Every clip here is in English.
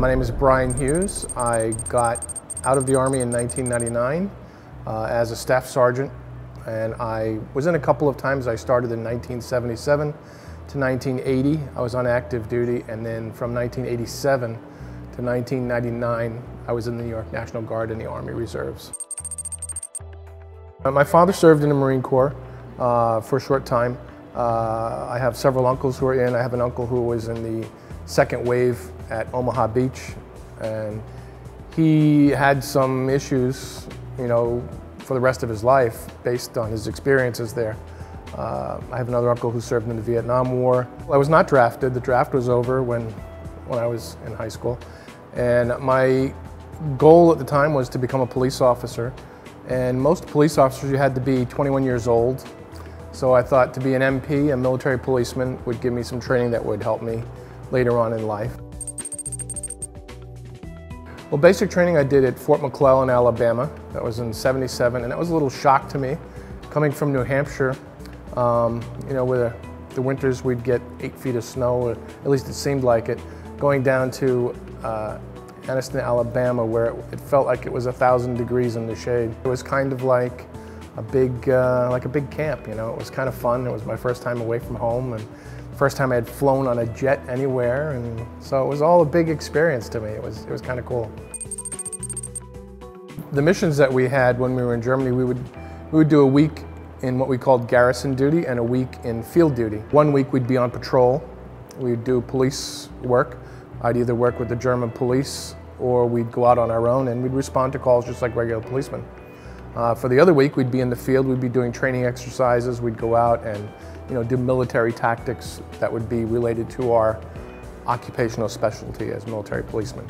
My name is Brian Hughes. I got out of the Army in 1999 uh, as a staff sergeant and I was in a couple of times. I started in 1977 to 1980. I was on active duty and then from 1987 to 1999 I was in the New York National Guard in the Army Reserves. Uh, my father served in the Marine Corps uh, for a short time. Uh, I have several uncles who are in. I have an uncle who was in the second wave at Omaha Beach and he had some issues, you know, for the rest of his life based on his experiences there. Uh, I have another uncle who served in the Vietnam War. I was not drafted. The draft was over when, when I was in high school. And my goal at the time was to become a police officer. And most police officers, you had to be 21 years old. So I thought to be an MP, a military policeman, would give me some training that would help me later on in life. Well, basic training I did at Fort McClellan, Alabama. That was in 77, and that was a little shock to me. Coming from New Hampshire, um, you know, where the, winters we'd get eight feet of snow, or at least it seemed like it, going down to uh, Anniston, Alabama, where it, it, felt like it was a thousand degrees in the shade. It was kind of like a big, uh, like a big camp, you know. It was kind of fun. It was my first time away from home, and first time I had flown on a jet anywhere, and so it was all a big experience to me. It was, it was kind of cool. The missions that we had when we were in Germany, we would, we would do a week in what we called garrison duty and a week in field duty. One week we'd be on patrol, we'd do police work. I'd either work with the German police or we'd go out on our own and we'd respond to calls just like regular policemen. Uh, for the other week, we'd be in the field, we'd be doing training exercises, we'd go out and you know, do military tactics that would be related to our occupational specialty as military policemen.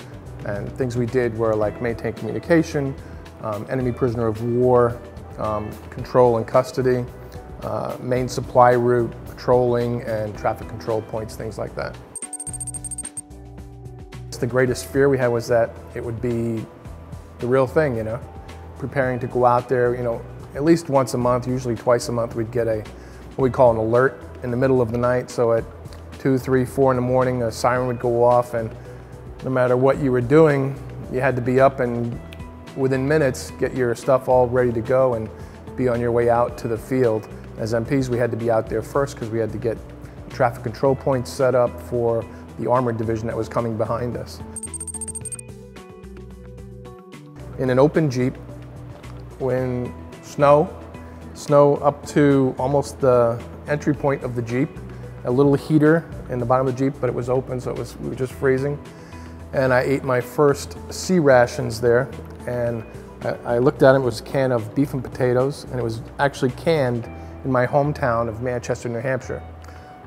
And things we did were like maintain communication, um, enemy prisoner of war, um, control and custody, uh, main supply route, patrolling and traffic control points, things like that. The greatest fear we had was that it would be the real thing, you know, preparing to go out there, you know, at least once a month, usually twice a month, we'd get a what we call an alert in the middle of the night. So at two, three, four in the morning, a siren would go off and no matter what you were doing, you had to be up and within minutes get your stuff all ready to go and be on your way out to the field. As MPs, we had to be out there first because we had to get traffic control points set up for the armored division that was coming behind us. In an open Jeep, when snow Snow up to almost the entry point of the Jeep. A little heater in the bottom of the Jeep, but it was open, so it was, we were just freezing. And I ate my first C rations there. And I, I looked at it, it was a can of beef and potatoes, and it was actually canned in my hometown of Manchester, New Hampshire.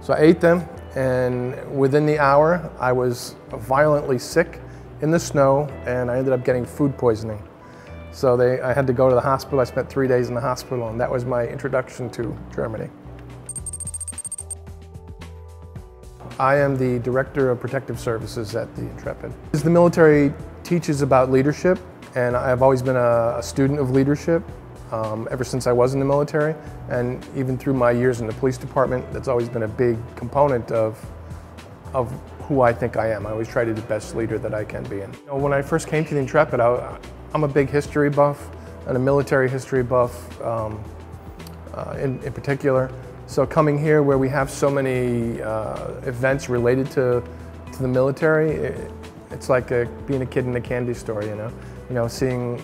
So I ate them, and within the hour, I was violently sick in the snow, and I ended up getting food poisoning. So they, I had to go to the hospital. I spent three days in the hospital, and that was my introduction to Germany. I am the Director of Protective Services at the Intrepid. The military teaches about leadership, and I've always been a, a student of leadership um, ever since I was in the military. And even through my years in the police department, that's always been a big component of, of who I think I am. I always try to be the best leader that I can be. And you know, when I first came to the Intrepid, I, I'm a big history buff and a military history buff um, uh, in, in, particular. So coming here where we have so many uh, events related to, to the military, it, it's like a, being a kid in a candy store, you know? You know, seeing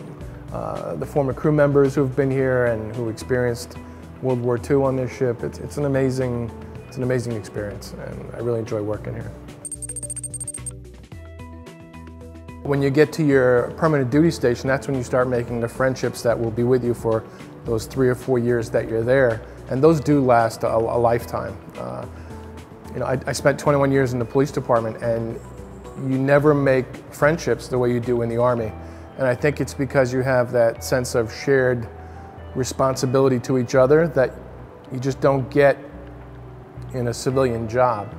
uh, the former crew members who've been here and who experienced World War II on this ship, it's, it's, an amazing, it's an amazing experience and I really enjoy working here. When you get to your permanent duty station, that's when you start making the friendships that will be with you for those three or four years that you're there. And those do last a, a lifetime. Uh, you know, I, I spent 21 years in the police department and you never make friendships the way you do in the Army. And I think it's because you have that sense of shared responsibility to each other that you just don't get in a civilian job.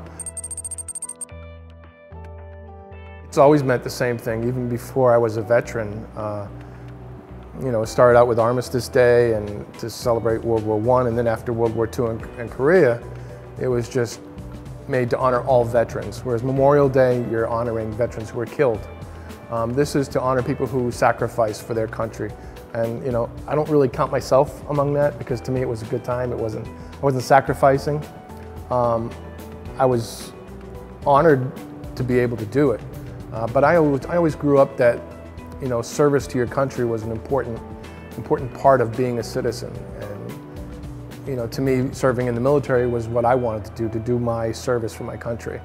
It's always meant the same thing, even before I was a veteran. Uh, you know, it started out with Armistice Day and to celebrate World War I, and then after World War II in, in Korea, it was just made to honor all veterans. Whereas Memorial Day, you're honoring veterans who were killed. Um, this is to honor people who sacrifice for their country. And you know, I don't really count myself among that because to me it was a good time. It wasn't, I wasn't sacrificing. Um, I was honored to be able to do it. Uh, but I always, I always grew up that you know, service to your country was an important, important part of being a citizen. And, you know, to me, serving in the military was what I wanted to do, to do my service for my country.